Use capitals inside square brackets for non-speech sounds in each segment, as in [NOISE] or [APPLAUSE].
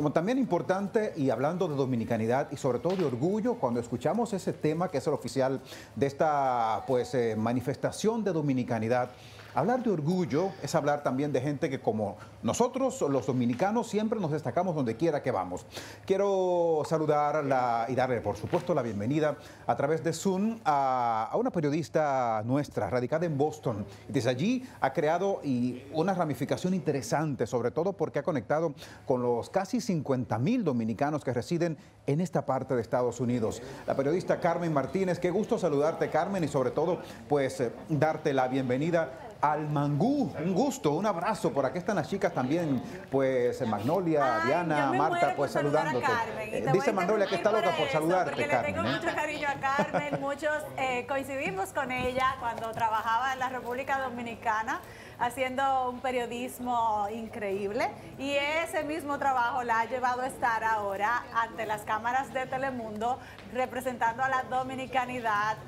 Como también importante, y hablando de dominicanidad y sobre todo de orgullo, cuando escuchamos ese tema que es el oficial de esta pues, eh, manifestación de dominicanidad, Hablar de orgullo es hablar también de gente que como nosotros, los dominicanos, siempre nos destacamos donde quiera que vamos. Quiero saludar y darle, por supuesto, la bienvenida a través de Zoom a, una periodista nuestra, radicada en Boston. Desde allí ha creado y una ramificación interesante, sobre todo porque ha conectado con los casi 50 mil dominicanos que residen en esta parte de Estados Unidos. La periodista Carmen Martínez, qué gusto saludarte, Carmen, y sobre todo, pues, eh, darte la bienvenida al Mangú. Un gusto, un abrazo. Por aquí están las chicas también, pues Magnolia, Diana, Marta, pues saludándote. Eh, dice Magnolia que está loca por saludarte, porque Carmen. Le tengo ¿eh? mucho cariño a Carmen. Muchos eh, coincidimos con ella cuando trabajaba en la República Dominicana haciendo un periodismo increíble y ese mismo trabajo la ha llevado a estar ahora ante las cámaras de Telemundo representando a la dominicanidad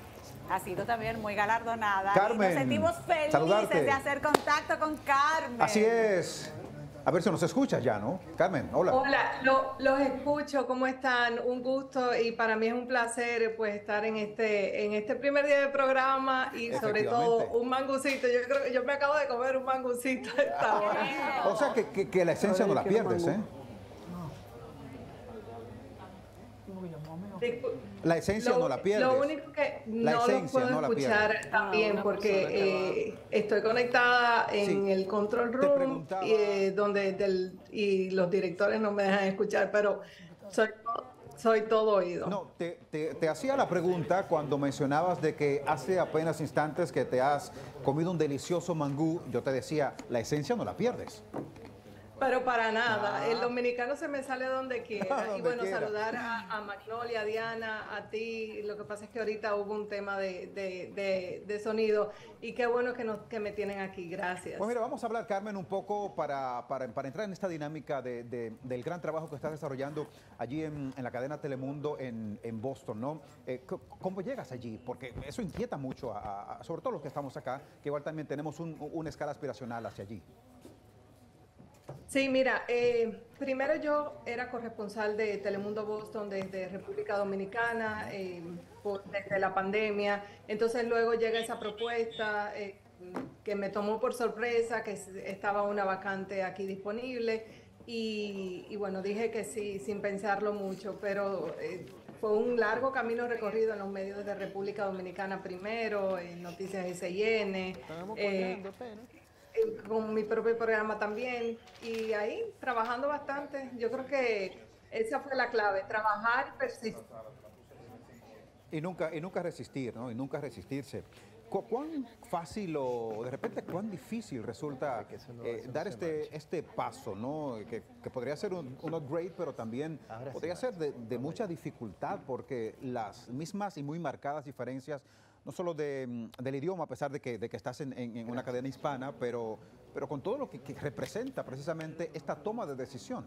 ha sido también muy galardonada. Carmen, nos sentimos felices de hacer contacto con Carmen. Así es. A ver si nos escuchas ya, ¿no? Carmen, hola. Hola, los escucho, ¿cómo están? Un gusto y para mí es un placer pues estar en este, en este primer día de programa y sobre todo un mangucito. Yo creo que yo me acabo de comer un mangucito esta hora. [LAUGHS] o sea que, que la esencia no la pierdes, ¿eh? La esencia no la pierdes. Lo único que no lo puedo escuchar también porque eh, estoy conectada en el control room y, eh, donde y los directores no me dejan escuchar, pero soy, soy todo oído. No, te, te, hacía la pregunta cuando mencionabas de que hace apenas instantes que te has comido un delicioso mangú, yo te decía, la esencia no la pierdes. Pero para nada, el dominicano se me sale donde [LAUGHS] quiera. y bueno, saludar a, Magnolia, a Diana, a ti. Lo que pasa es que ahorita hubo un tema de, sonido y qué bueno que, nos, que me tienen aquí. Gracias. Pues mira, vamos a hablar, Carmen, un poco para, para, entrar en esta dinámica del gran trabajo que estás desarrollando allí en, la cadena Telemundo en, Boston, ¿no? Eh, ¿Cómo llegas allí? Porque eso inquieta mucho, a, sobre todo los que estamos acá, que igual también tenemos una escala aspiracional hacia allí. Sí, mira, eh, primero yo era corresponsal de Telemundo Boston desde República Dominicana, eh, desde la pandemia. Entonces luego llega esa propuesta eh, que me tomó por sorpresa, que estaba una vacante aquí disponible. Y, bueno, dije que sí, sin pensarlo mucho, pero fue un largo camino recorrido en los medios de República Dominicana primero, en Noticias SIN con mi propio programa también. Y ahí trabajando bastante. Yo creo que esa fue la clave, trabajar y persistir. Y nunca, y nunca resistir, ¿no? Y nunca resistirse. ¿Cuán fácil o de repente cuán difícil resulta eh, dar este, este paso, ¿no? Que, podría ser un, upgrade, pero también podría ser de, de, mucha dificultad porque las mismas y muy marcadas diferencias no solo mm, del idioma, a pesar de que, de que estás en, una cadena hispana, pero, pero con todo lo que, representa precisamente esta toma de decisión.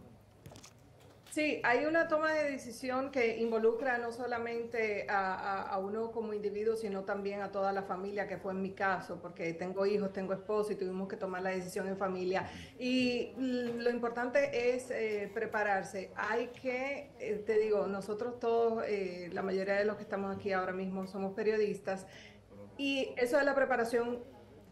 Sí, hay una toma de decisión que involucra no solamente a, uno como individuo, sino también a toda la familia, que fue en mi caso, porque tengo hijos, tengo esposo y tuvimos que tomar la decisión en familia. Y lo importante es eh, prepararse. Hay que, eh, te digo, nosotros todos, eh, la mayoría de los que estamos aquí ahora mismo somos periodistas, y eso de la preparación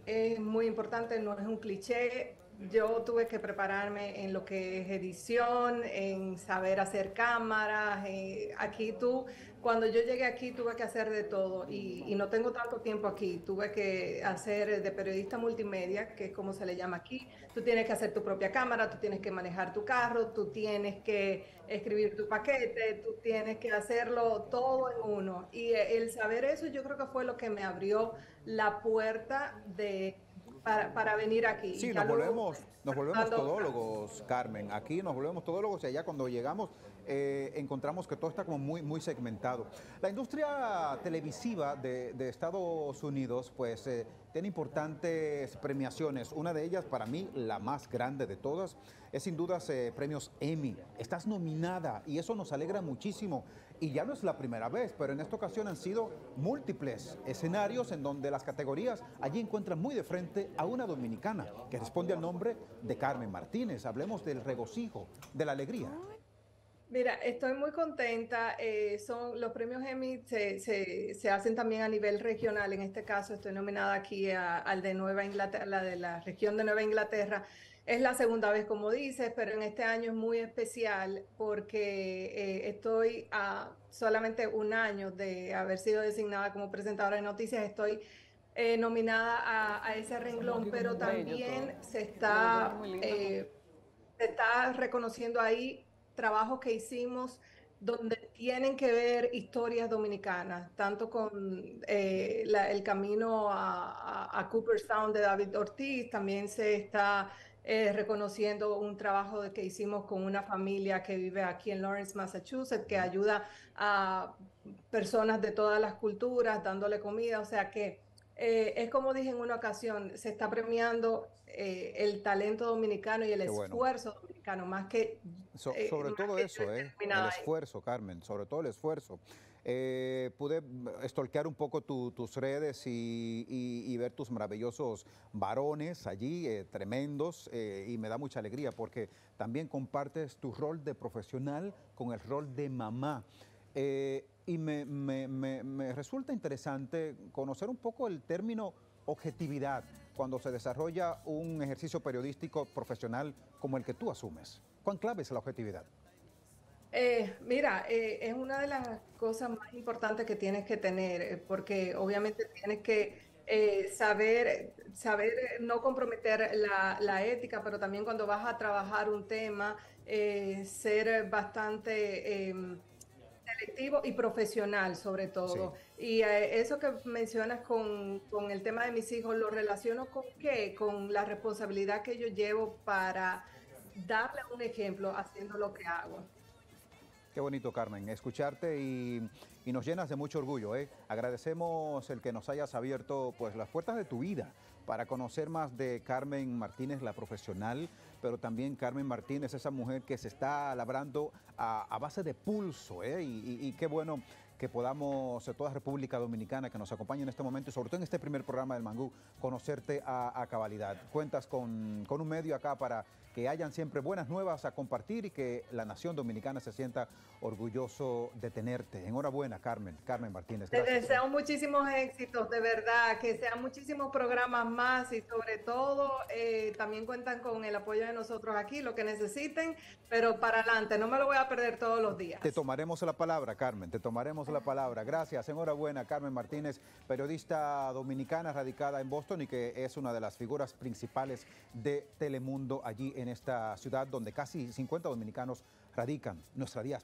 es muy importante, no es un cliché, yo tuve que prepararme en lo que es edición, en saber hacer cámaras. Eh, aquí tú, cuando yo llegué aquí tuve que hacer de todo y, no tengo tanto tiempo aquí. Tuve que hacer de periodista multimedia, que es como se le llama aquí. Tú tienes que hacer tu propia cámara, tú tienes que manejar tu carro, tú tienes que escribir tu paquete, tú tienes que hacerlo todo en uno. Y el saber eso yo creo que fue lo que me abrió la puerta de para, venir aquí. Sí, nos volvemos, nos volvemos todólogos, Carmen. Aquí nos volvemos todólogos y allá cuando llegamos eh, encontramos que todo está como muy, muy segmentado. La industria televisiva de, Estados Unidos, pues, eh, tiene importantes premiaciones. Una de ellas, para mí, la más grande de todas, es sin dudas eh, premios Emmy. Estás nominada y eso nos alegra muchísimo. Y ya no es la primera vez, pero en esta ocasión han sido múltiples escenarios en donde las categorías allí encuentran muy de frente a una dominicana que responde al nombre de Carmen Martínez. Hablemos del regocijo, de la alegría. Mira, estoy muy contenta. Eh, son los premios Emmy se, se, hacen también a nivel regional. En este caso, estoy nominada aquí al de Nueva Inglaterra, la de la región de Nueva Inglaterra. Es la segunda vez, como dices, pero en este año es muy especial porque eh, estoy a solamente un año de haber sido designada como presentadora de noticias. Estoy eh, nominada a, a, ese renglón, pero también se está, se está reconociendo ahí trabajos que hicimos donde tienen que ver historias dominicanas, tanto con eh, el camino a, Cooperstown de David Ortiz, también se está eh, reconociendo un trabajo que hicimos con una familia que vive aquí en Lawrence, Massachusetts, que ayuda a personas de todas las culturas, dándole comida, o sea que eh, es como dije en una ocasión, se está premiando eh, el talento dominicano y el esfuerzo dominicano, más que... Eh, sobre todo eso, el esfuerzo, Carmen, sobre todo el esfuerzo. pude estolquear un poco tus redes y, ver tus maravillosos varones allí, tremendos, y me da mucha alegría porque también compartes tu rol de profesional con el rol de mamá. y me, me resulta interesante conocer un poco el término objetividad cuando se desarrolla un ejercicio periodístico profesional como el que tú asumes? ¿Cuán clave es la objetividad? Eh, mira, eh, es una de las cosas más importantes que tienes que tener, eh, porque obviamente tienes que saber, saber no comprometer la, la, ética, pero también cuando vas a trabajar un tema, ser bastante em, selectivo y profesional sobre todo. Y eh, eso que mencionas con, con, el tema de mis hijos, lo relaciono con qué? Con la responsabilidad que yo llevo para darle un ejemplo haciendo lo que hago. Qué bonito, Carmen, escucharte y, y nos llenas de mucho orgullo. ¿eh? Agradecemos el que nos hayas abierto pues, las puertas de tu vida para conocer más de Carmen Martínez, la profesional, pero también Carmen Martínez, esa mujer que se está labrando a, base de pulso. ¿eh? Y, qué bueno que podamos, toda República Dominicana que nos acompañe en este momento y sobre todo en este primer programa del Mangú, conocerte a, cabalidad. Cuentas con, con un medio acá para que hayan siempre buenas nuevas a compartir y que la nación dominicana se sienta orgulloso de tenerte. Enhorabuena, Carmen, Carmen Martínez. Te deseo muchísimos éxitos, de verdad, que sean muchísimos programas más y sobre todo eh, también cuentan con el apoyo de nosotros aquí, lo que necesiten, pero para adelante, no me lo voy a perder todos los días. Te tomaremos la palabra, Carmen, te tomaremos la palabra. Gracias, enhorabuena, Carmen Martínez, periodista dominicana radicada en Boston y que es una de las figuras principales de Telemundo allí en esta ciudad donde casi 50 dominicanos radican, nuestra diáspora.